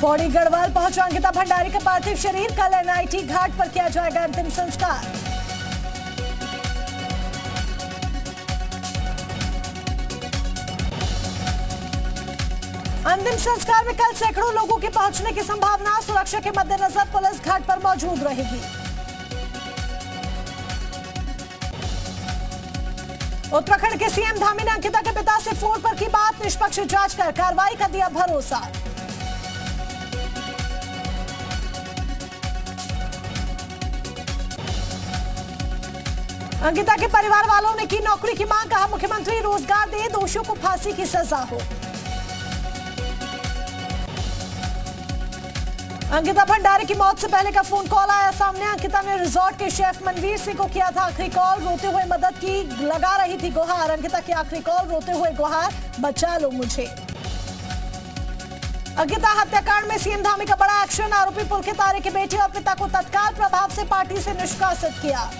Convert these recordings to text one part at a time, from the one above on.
पौड़ी गढ़वाल पहुँचा अंकिता भंडारी का पार्थिव शरीर। कल एनआईटी घाट पर किया जाएगा अंतिम संस्कार। अंतिम संस्कार में कल सैकड़ों लोगों के पहुँचने की संभावना, सुरक्षा के मद्देनजर पुलिस घाट पर मौजूद रहेगी। उत्तराखंड के सीएम धामी ने अंकिता के पिता से फ़ोन पर की बात, निष्पक्ष जाँच कर, कार्रवाई का दिया भरोसा। अंकिता के परिवार वालों ने की नौकरी की मांग, कहा मुख्यमंत्री रोज़गार दे, दोषियों को फांसी की सजा हो। अंकिता भंडारी की मौत से पहले का फ़ोन कॉल आया सामने। अंकिता ने रिजॉर्ट के शेफ मनवीर सिंह को किया था आखिरी कॉल। रोते हुए मदद की, लगा रही थी गुहार। अंकिता की आखिरी कॉल, रोते हुए गुहार, बचा लो मुझे। अंकिता हत्याकांड में सीएम धामी का बड़ा एक्शन, आरोपी पुलकित आर्य के बेटे और पिता को तत्काल प्रभाव से पार्टी से निष्कासित किया।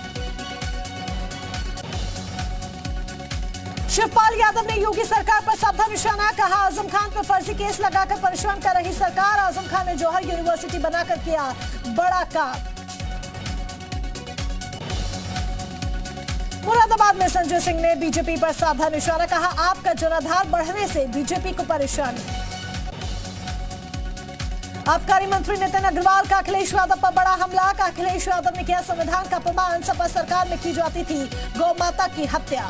शिवपाल यादव ने योगी सरकार पर साधा निशाना कहा। आज़म खान पर फर्जी केस लगाकर परेशान कर रही सरकार। आज़म खान ने जौहर यूनिवर्सिटी बनाकर किया बड़ा काम। मुरादाबाद में संजय सिंह ने बीजेपी पर साधा निशाना कहा। आपका जनाधार बढ़ने से बीजेपी को परेशानी। आबकारी मंत्री नितिन अग्रवाल का अखिलेश यादव पर बड़ा हमला। का अखिलेश यादव ने किया संविधान का अपमान। सपा सरकार में की जाती थी गौ माता की हत्या।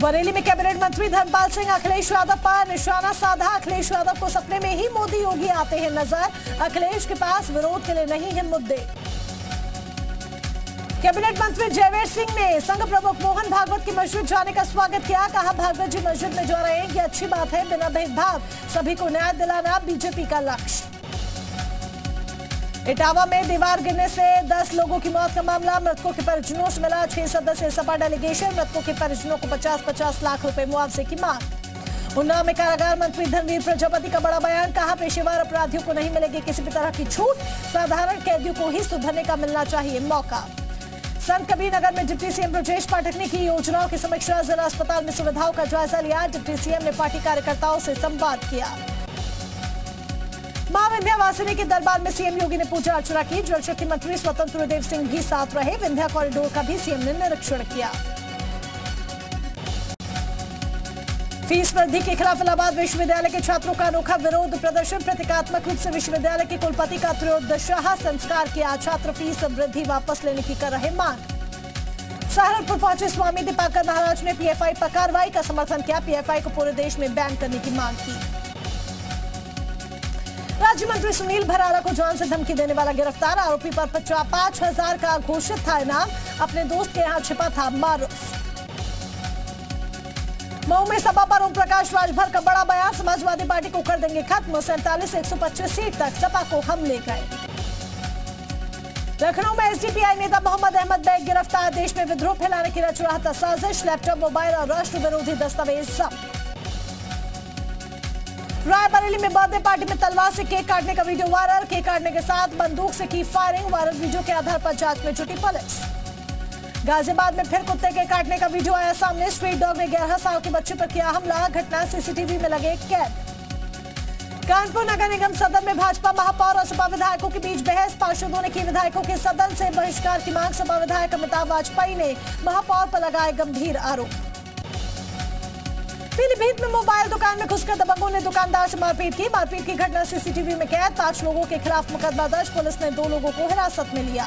बरेली में कैबिनेट मंत्री धर्मपाल सिंह, अखिलेश यादव पर, निशाना साधा। अखिलेश यादव को सपने में ही मोदी योगी आते हैं नज़र। अखिलेश के पास विरोध के लिए नहीं है मुद्दे। कैबिनेट मंत्री जयवीर सिंह ने संघ प्रमुख मोहन भागवत की मस्जिद जाने का स्वागत किया। कहा, भागवत जी मस्जिद में जा रहे हैं ये अच्छी बात है, बिना भेदभाव। सभी को न्याय दिलाना बीजेपी का लक्ष्य। इटावा में दीवार गिरने से 10 लोगों की मौत का मामला, मृतकों के परिजनों से मिला छह सदस्य सपा डेलीगेशन, मृतकों के परिजनों को 50-50 लाख रुपए मुआवजे की मांग। उन्नाव में कारागार मंत्री धनवीर प्रजापति का बड़ा बयान, कहा पेशेवर अपराधियों को नहीं मिलेगी किसी भी तरह की छूट, साधारण कैदियों को ही सुधरने का मिलना चाहिए मौका। संत कबीर नगर में डिप्टी सीएम ब्रजेश पाठक ने की योजनाओं की समीक्षा, जिला अस्पताल में सुविधाओं का जायजा लिया, डिप्टी सीएम ने पार्टी कार्यकर्ताओं से संवाद किया। विंध्यावासिनी के दरबार में सीएम योगी ने पूजा अर्चना की। जल शक्ति मंत्री स्वतंत्र देव सिंह भी साथ रहे। विंध्या कॉरिडोर का भी सीएम ने निरीक्षण किया। फ़ीस वृद्धि के खिलाफ इलाहाबाद विश्वविद्यालय के छात्रों का अनोखा विरोध, प्रदर्शन, प्रतीकात्मक रूप से विश्वविद्यालय के कुलपति का त्रयोदशाह संस्कार किया। छात्र फ़ीस वृद्धि वापस लेने की कर रहे मांग। सहारनपुर पहुँचे स्वामी दीपाकर महाराज ने पीएफआई पर कार्रवाई का समर्थन किया। पीएफआई को पूरे देश में बैन करने की मांग की। राज्य मंत्री सुनील भराड़ा को जान से धमकी देने वाला गिरफ़्तार, आरोपी पर पचास पाँच हज़ार का घोषित था इनाम। अपने दोस्त के यहाँ छिपा था मारूफ। मऊ में सपा पर ओम प्रकाश राजभर का बड़ा बयान, समाजवादी पार्टी को कर देंगे खत्म, सैंतालीस, एक सौ पच्चीस सीट तक सपा को हम ले गए। लखनऊ में एसडीपीआई नेता मोहम्मद अहमद बैग गिरफ़्तार, देश में विद्रोह फैलाने की रच रहा था साजिश, लैपटॉप, मोबाइल और राष्ट्र विरोधी दस्तावेज़ जब्त। रायबरेली में बर्थडे पार्टी में तलवार से केक काटने का वीडियो वायरल। केक काटने के साथ बंदूक से की फायरिंग, वायरल वीडियो के आधार पर जाँच में जुटी पुलिस। गाजियाबाद में फिर कुत्ते के काटने का वीडियो आया सामने। स्ट्रीट डॉग ने ग्यारह साल के बच्चे पर किया हमला। घटना सीसीटीवी में लगे कैद। कानपुर नगर निगम सदन में भाजपा महापौर और सपा विधायकों के बीच बहस। पार्षदों ने की विधायकों के सदन से बहिष्कार की मांग। सपा विधायक अमिताभ वाजपेयी ने महापौर पर लगाए गंभीर आरोप। पीलीभीत में मोबाइल दुकान में घुसकर दबंगों ने दुकानदार से मारपीट की। मारपीट की घटना सीसीटीवी में कैद। पाँच लोगों के खिलाफ मुकदमा दर्ज। पुलिस ने दो लोगों को हिरासत में लिया।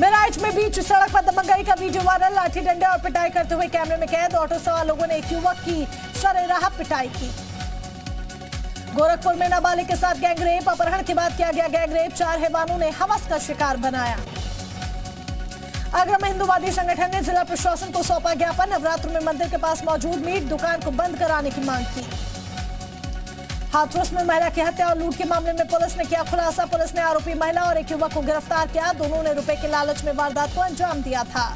महराइच में बीच सड़क पर दबंगई का वीडियो वायरल। लाठी डंडे और पिटाई करते हुए कैमरे में कैद। ऑटो सवार लोगों ने एक युवक की सरेराह पिटाई की। गोरखपुर में नाबालिग के साथ गैंगरेप। अपहरण के बाद किया गया गैंगरेप। चार हैवानों ने हवस का शिकार बनाया। आगरा में हिंदूवादी संगठन ने जिला प्रशासन को सौंपा ज्ञापन। नवरात्र में मंदिर के पास मौजूद मीट दुकान को बंद कराने की मांग की। हाथरस में महिला की हत्या और लूट के मामले में पुलिस ने किया खुलासा। पुलिस ने आरोपी महिला और एक युवक को गिरफ़्तार किया। दोनों ने रुपए के लालच में वारदात को अंजाम दिया था।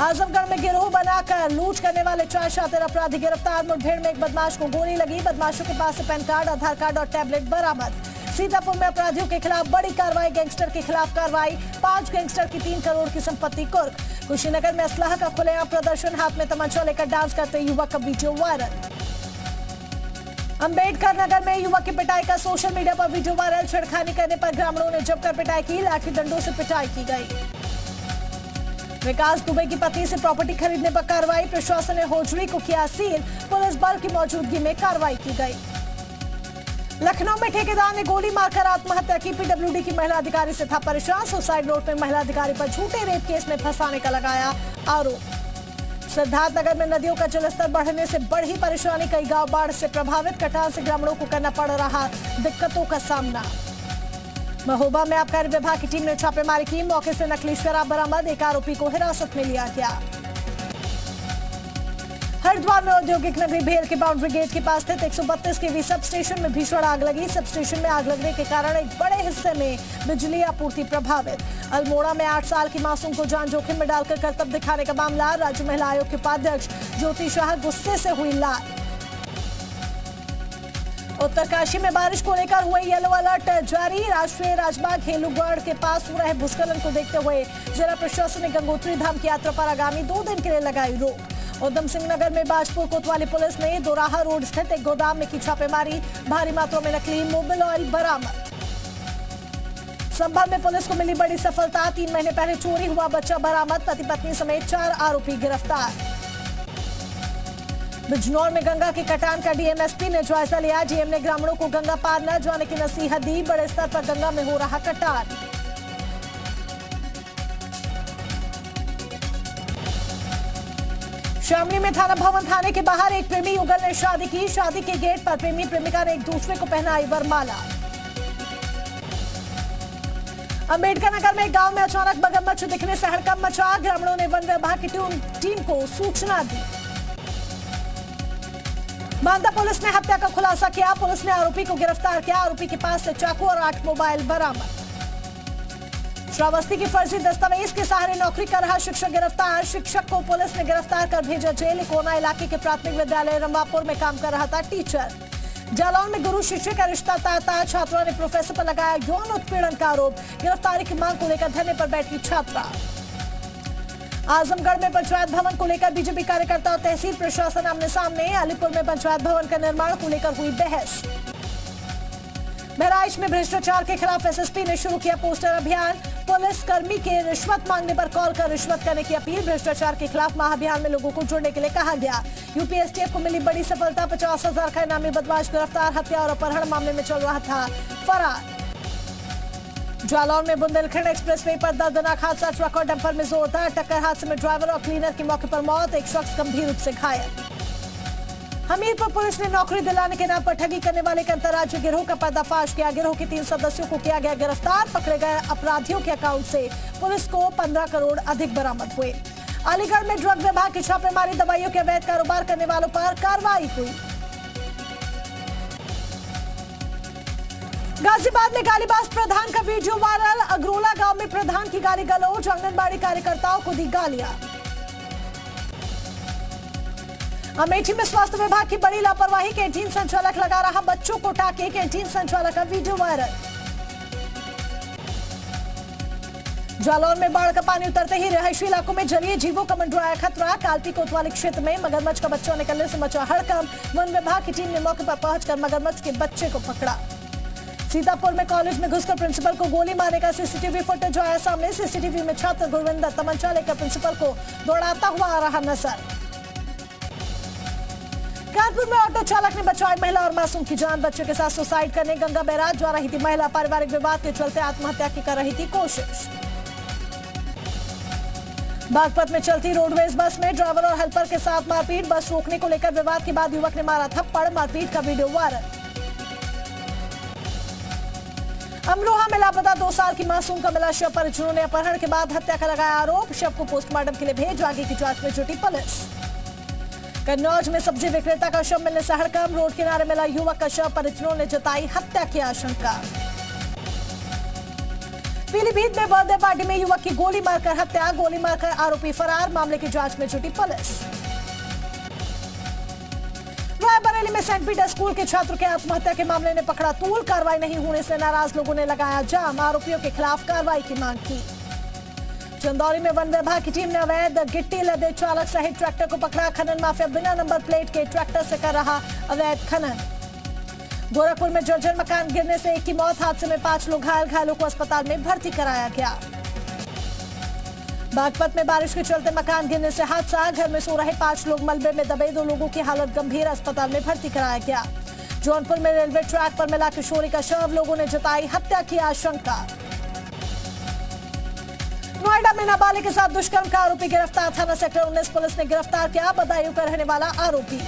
आजमगढ़ में गिरोह बनाकर लूट करने वाले चार शातिर अपराधी गिरफ़्तार। मुठभेड़ में एक बदमाश को गोली लगी। बदमाशों के पास से पैन कार्ड, आधार कार्ड और टैबलेट बरामद। सीतापुर में अपराधियों के खिलाफ बड़ी कार्रवाई, गैंगस्टर के खिलाफ कार्रवाई, पाँच गैंगस्टर की तीन करोड़ की संपत्ति कुर्क। कुशीनगर में असलाह का खुलेआम प्रदर्शन, हाथ में तमंचा लेकर डांस करते युवक का वीडियो वायरल। अंबेडकर नगर में युवक की पिटाई का सोशल मीडिया पर वीडियो वायरल, छेड़खानी करने पर ग्रामीणों ने जमकर पिटाई की, लाठी डंडों से पिटाई की गई। विकास दुबे की पत्नी से प्रॉपर्टी खरीदने पर कार्रवाई, प्रशासन ने होजरी को किया सील, पुलिस बल की मौजूदगी में कार्रवाई की गई। लखनऊ में ठेकेदार ने गोली मारकर आत्महत्या की। पीडब्ल्यूडी की महिला अधिकारी से था परेशान। सुसाइड नोट में महिला अधिकारी पर झूठे रेप केस में फंसाने का लगाया आरोप। सिद्धार्थनगर में नदियों का जलस्तर बढ़ने से बढ़ी परेशानी, कई गाँव बाढ़ से प्रभावित। कटान से ग्रामीणों को करना पड़ रहा दिक्कतों का सामना। महोबा में आबकारी विभाग की टीम ने छापेमारी की। मौके से नकली शराब बरामद। एक आरोपी को हिरासत में लिया गया। हरिद्वार में औद्योगिक नगरी भेल के बाउंड्री गेट के पास स्थित 132 केवी सब स्टेशन में भीषण आग लगी। सब स्टेशन में आग लगने के कारण एक बड़े हिस्से में बिजली आपूर्ति प्रभावित। अल्मोड़ा में आठ साल की मासूम को जान जोखिम में डालकर कर्तव्य दिखाने का मामला, राज्य महिला आयोग के उपाध्यक्ष ज्योति शाह गुस्से से हुई लाल उत्तरकाशी में बारिश को लेकर हुए येलो अलर्ट जारी। राष्ट्रीय राजमार्ग हेलुगढ़ के पास हो रहे भूस्खलन को देखते हुए जिला प्रशासन ने गंगोत्री धाम की यात्रा पर आगामी दो दिन के लिए लगाई रोक। उधम सिंह नगर में बाजपुर कोतवाली पुलिस ने दोराहा रोड स्थित एक गोदाम में की छापेमारी। भारी मात्रा में नकली मोबिल ऑयल बरामद। संभल में पुलिस को मिली बड़ी सफलता। तीन महीने पहले चोरी हुआ बच्चा बरामद। पति पत्नी समेत चार आरोपी गिरफ़्तार। बिजनौर में गंगा के कटान का डीएमएसपी ने जायजा लिया। डीएम ने ग्रामीणों को गंगा पार न जाने की नसीहत दी। बड़े स्तर पर गंगा में हो रहा कटान। शामली में थाना भवन थाने के बाहर एक प्रेमी युगल ने शादी की। शादी के गेट पर प्रेमी प्रेमिका ने एक दूसरे को पहनाई वरमाला। अंबेडकर नगर में गाँव में अचानक मगरमच्छ दिखने से हड़कम मचा। ग्रामीणों ने वन विभाग की टीम को सूचना दी। बांदा पुलिस ने हत्या का खुलासा किया। पुलिस ने आरोपी को गिरफ़्तार किया। आरोपी के पास से चाकू और आठ मोबाइल बरामद। श्रावस्ती की फर्जी दस्तावेज़ के सहारे नौकरी कर रहा शिक्षक गिरफ़्तार। शिक्षक को पुलिस ने गिरफ़्तार कर भेजा जेल। कोना इलाके के प्राथमिक विद्यालय रंबापुर में काम कर रहा था टीचर। जालौन में गुरु शिष्य का रिश्ता ताता छात्रों ने प्रोफेसर पर लगाया यौन उत्पीड़न का आरोप। गिरफ्तारी की मांग को लेकर धरने पर बैठी छात्रा। आजमगढ़ में पंचायत भवन को लेकर बीजेपी कार्यकर्ता और तहसील प्रशासन आमने सामने। अलीपुर में पंचायत भवन का निर्माण को लेकर हुई बहस। बहराइच में भ्रष्टाचार के खिलाफ एसएसपी ने शुरू किया पोस्टर अभियान। पुलिस कर्मी के रिश्वत मांगने पर कॉल कर रिश्वत करने की अपील। भ्रष्टाचार के खिलाफ महाअभियान में लोगों को जुड़ने के लिए कहा गया। यूपीएसटीएफ को मिली बड़ी सफलता। पचास हज़ार का इनामी बदमाश गिरफ़्तार। हत्या और अपहरण मामले में चल रहा था फरार। जालौर में बुंदेलखंड एक्सप्रेसवे पर दर्दनाक हादसा। ट्रक और डंपर में जोरदार टक्कर। हादसे में ड्राइवर और क्लीनर की मौके पर मौत। एक शख्स गंभीर रूप से घायल। हमीरपुर पुलिस ने नौकरी दिलाने के नाम पर ठगी करने वाले के अंतर्राज्यीय गिरोह का पर्दाफाश किया। गिरोह के तीन सदस्यों को किया गया गिरफ़्तार, पकड़े गए अपराधियों के अकाउंट से। पुलिस को 15 करोड़ अधिक बरामद हुए। अलीगढ़ में ड्रग विभाग की छापेमारी, दवाइयों के अवैध कारोबार करने वालों पर कार्रवाई हुई। गाजियाबाद में गालीबाज प्रधान का वीडियो वायरल। अग्रोला गाँव में प्रधान की गाली गलौज। आंगनबाड़ी कार्यकर्ताओं को दी गालियाँ। अमेठी में स्वास्थ्य विभाग की बड़ी लापरवाही, कैंटीन संचालक लगा रहा बच्चों को टाके। कैंटीन संचालक का वीडियो वायरल। जालौर में बाढ़ का पानी उतरते ही रिहायशी इलाकों में जलीय जीवों का मंडराया खतरा। कालपी कोतवाली क्षेत्र में मगरमच्छ का बच्चा निकलने से मचा हड़कम वन विभाग की टीम ने मौके पर पहुंचकर मगरमच्छ के बच्चे को पकड़ा। सीतापुर में कॉलेज में घुसकर प्रिंसिपल को गोली मारने का सीसीटीवी फुटेज आया सामने। सीसीटीवी में छात्र गुरविंदर तमंचा लेकर प्रिंसिपल को दौड़ाता हुआ आ रहा नज़र। कानपुर में ऑटो चालक ने बचाई महिला और मासूम की जान। बच्चों के साथ सुसाइड करने गंगा बैराज, जा रही थी महिला पारिवारिक विवाद के चलते आत्महत्या की कर रही थी कोशिश। बागपत में चलती रोडवेज़ बस में ड्राइवर और हेल्पर के साथ मारपीट, बस रोकने को लेकर विवाद के बाद युवक ने मारा थप्पड़, मारपीट का वीडियो वायरल। अमरोहा में लापता दो साल की मासूम का मिला शव, परिजनों ने अपहरण के बाद हत्या का लगाया आरोप, शव को पोस्टमार्टम के लिए भेज, आगे की जाँच में जुटी पुलिस। कन्नौज में सब्ज़ी विक्रेता का शव मिलने से हड़कम रोड किनारे मिला युवक का शव परिजनों ने जताई हत्या की आशंका। पीलीभीत में बर्थडे पार्टी में युवक की गोली मारकर हत्या, गोली मारकर आरोपी फरार, मामले की जाँच में जुटी पुलिस। रायबरेली में सेंट पीटर स्कूल के छात्र के आत्महत्या के मामले ने पकड़ा तूल, कार्रवाई नहीं होने से नाराज़ लोगों ने लगाया जाम, आरोपियों के खिलाफ कार्रवाई की मांग की। चंदौली में वन विभाग की टीम ने अवैध गिट्टी लदे चालक सहित ट्रैक्टर को पकड़ा। खनन माफिया बिना नंबर प्लेट के ट्रैक्टर से कर रहा अवैध खनन। गोरखपुर में जर्जर मकान गिरने से एक की मौत। हादसे में पाँच लोग घायल। घायलों को अस्पताल में भर्ती कराया गया। बागपत में बारिश के चलते मकान गिरने से हादसा। घर में सो रहे पाँच लोग। मलबे में दबे दो लोगों की हालत गंभीर। अस्पताल में भर्ती कराया गया। जौनपुर में रेलवे ट्रैक पर मिला किशोरी का शव। लोगों ने जताई हत्या की आशंका। नोएडा में नाबालिग के साथ दुष्कर्म का आरोपी गिरफ़्तार, थाना सेक्टर उन्नीस पुलिस ने गिरफ़्तार किया, बदायूं का रहने वाला आरोपी।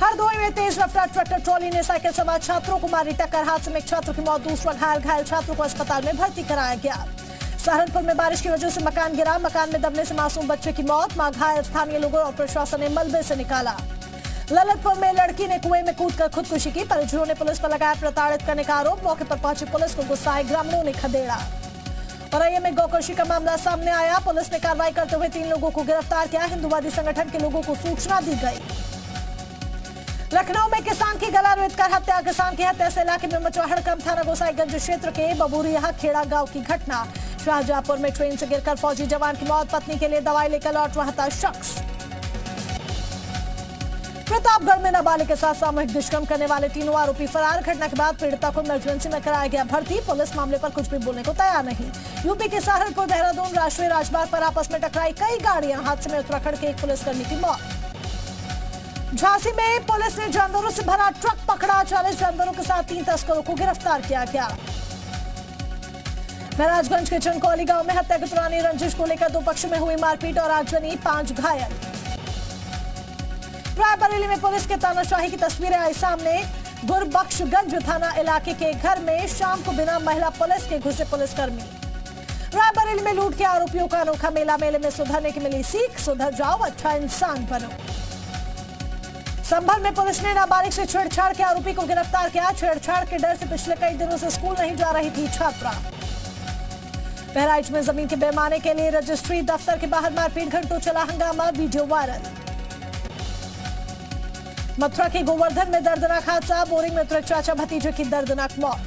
हरदोई में तेज रफ्तार, ट्रैक्टर, ट्रॉली ने साइकिल सवार छात्रों को मारी टक्कर। हादसे में एक छात्र की मौत, दूसरा घायल घायल छात्रों को अस्पताल में भर्ती कराया गया। सहारनपुर में बारिश की वजह से मकान गिरा, मकान में दबने से मासूम बच्चे की मौत, माँ घायल, स्थानीय लोगों और प्रशासन ने मलबे से निकाला। ललितपुर में लड़की ने कुएँ में कूदकर खुदकुशी की, परिजनों ने पुलिस पर लगाया प्रताड़ित करने का आरोप, मौके पर पहुँची पुलिस को गुस्साए ग्रामीणों ने खदेड़ा। और आई में गौकशी का मामला सामने आया। पुलिस ने कार्रवाई करते हुए तीन लोगों को गिरफ़्तार किया। हिंदुवादी संगठन के लोगों को सूचना दी गई। लखनऊ में किसान की गला रोहित कर हत्या। किसान की हत्या से इलाके में मचा हड़कम थाना गोसाईगंज क्षेत्र के बबूरिया खेड़ा गाँव की घटना। शाहजहापुर में ट्रेन से गिरकर फौजी जवान की मौत। पत्नी के लिए दवाई लेकर लौट रहा था शख्स। प्रतापगढ़ में नाबालिग के साथ सामूहिक दुष्कर्म करने वाले तीनों आरोपी फरार। घटना के बाद पीड़िता को इमरजेंसी में कराया गया भर्ती। पुलिस मामले पर कुछ भी बोलने को तैयार नहीं। यूपी के सहारनपुर, देहरादून, राष्ट्रीय राजमार्ग पर आपस में टकराई कई गाड़ियाँ। हादसे में उत्तराखंड के एक पुलिसकर्मी की मौत। झांसी में पुलिस ने जानवरों से भरा ट्रक पकड़ा। चालीस जानवरों के साथ तीन तस्करों को गिरफ़्तार किया गया। महराजगंज के चंदकौली गाँव में हत्या की पुरानी रंजिश को लेकर दो पक्षों में हुई मारपीट और आगजनी पाँच घायल। रायबरेली में पुलिस के तानाशाही की तस्वीरें आई सामने। गुरबख्शगंज थाना इलाके के घर में शाम को बिना महिला पुलिस के घुसे पुलिसकर्मी। रायबरेली में लूट के आरोपियों का अनोखा मेला, मेले में सुधरने की मिली सीख। सुधर जाओ अच्छा इंसान बनो। संभल में पुलिस ने नाबालिग से छेड़छाड़ के आरोपी को गिरफ़्तार किया। छेड़छाड़ के डर से पिछले कई दिनों से स्कूल नहीं जा रही थी छात्रा। बहराइच में ज़मीन के बेमाने के लिए रजिस्ट्री दफ्तर के बाहर मारपीट, घंटों चला हंगामा, वीडियो वायरल। मथुरा के गोवर्धन में दर्दनाक हादसा, बोरिंग में उतरे चाचा भतीजे की दर्दनाक मौत।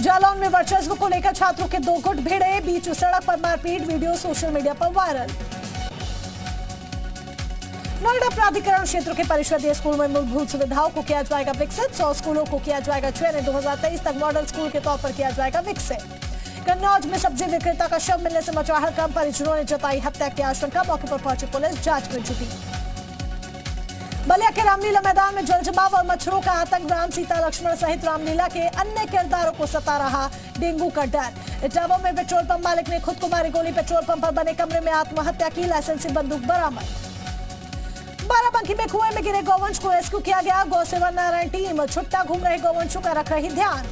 जालौन में वर्चस्व को लेकर छात्रों के दो गुट भिड़े, बीच सड़क पर मारपीट, वीडियो सोशल मीडिया पर वायरल। नोएडा प्राधिकरण क्षेत्र के परिषदीय स्कूल में मूलभूत सुविधाओं को किया जाएगा विकसित, सौ स्कूलों को किया जाएगा चयन 2023 तक मॉडल स्कूल के तौर पर किया जाएगा विकसित। कन्नौज में सब्ज़ी विक्रेता का शव मिलने से मचा हड़कंप, परिजनों ने जताई हत्या की आशंका, मौके पर पहुँची पुलिस, जाँच में जुटी। बलिया के रामलीला मैदान में जल जमाव और मच्छरों का आतंक। राम सीता लक्ष्मण सहित रामलीला के अन्य किरदारों को सता रहा डेंगू का डर। इटावा में पेट्रोल पंप मालिक ने खुद को मारी गोली पेट्रोल पंप पर बने कमरे में आत्महत्या की, लाइसेंसी बंदूक बरामद। बाराबंकी में कुएँ में गिरे गौवंश को रेस्क्यू किया गया। गौ सेवा नारायण टीम, छुट्टा घूम रहे गौवंशों का रख रही ध्यान।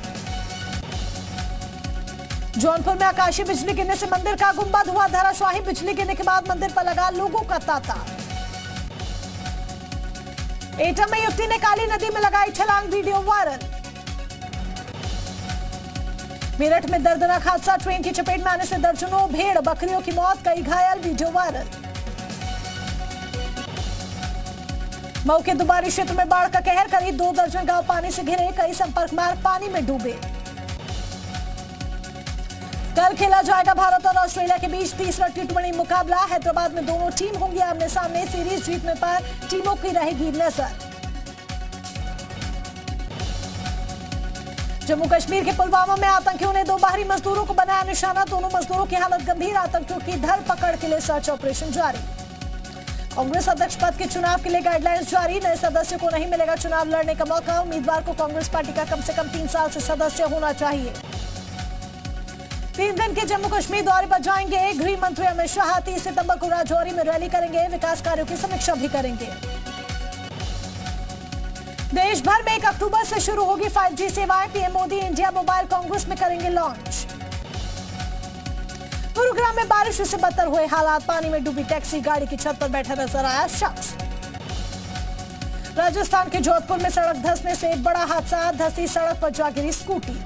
जौनपुर में आकाशीय बिजली गिरने से मंदिर का गुंबद हुआ धराशाही। बिजली गिरने के बाद मंदिर पर लगा लोगों का तांता। एटम में युवती ने काली नदी में लगाई छलांग, वीडियो वायरल। मेरठ में दर्दनाक हादसा, ट्रेन की चपेट में आने से दर्जनों भेड़, बकरियों की मौत, कई घायल, वीडियो वायरल। मऊ के दुबारी क्षेत्र में बाढ़ का कहर, करीब दो दर्जन गाँव पानी से घिरे, कई संपर्क मार्ग पानी में डूबे। कल खेला जाएगा भारत और ऑस्ट्रेलिया के बीच तीसरा टी ट्वेंटी मुकाबला। हैदराबाद में दोनों टीम होंगी आमने सामने। सीरीज़ जीतने पर टीमों की रहेगी नज़र। जम्मू कश्मीर के पुलवामा में आतंकियों ने दो बाहरी मजदूरों को बनाया निशाना। दोनों मजदूरों की हालत गंभीर। आतंकियों की धरपकड़ के लिए सर्च ऑपरेशन जारी। कांग्रेस अध्यक्ष पद के चुनाव के लिए गाइडलाइंस जारी। नए सदस्य को नहीं मिलेगा चुनाव लड़ने का मौका। उम्मीदवार को कांग्रेस पार्टी का कम से कम तीन साल से सदस्य होना चाहिए। तीन दिन के जम्मू कश्मीर दौरे पर जाएँगे गृह मंत्री अमित शाह। तीस सितंबर को राजौरी में रैली करेंगे, विकास कार्यों की समीक्षा भी करेंगे। देश भर में एक अक्टूबर से शुरू होगी 5G सेवाएँ, PM Modi India mobile congress में करेंगे लॉन्च। गुरुग्राम में बारिश से बदतर हुए हालात, पानी में डूबी टैक्सी, गाड़ी की छत पर बैठा नज़र आया शख्स। राजस्थान के जोधपुर में सड़क धंसने से बड़ा हादसा, धसी सड़क पर जा गिरी स्कूटी।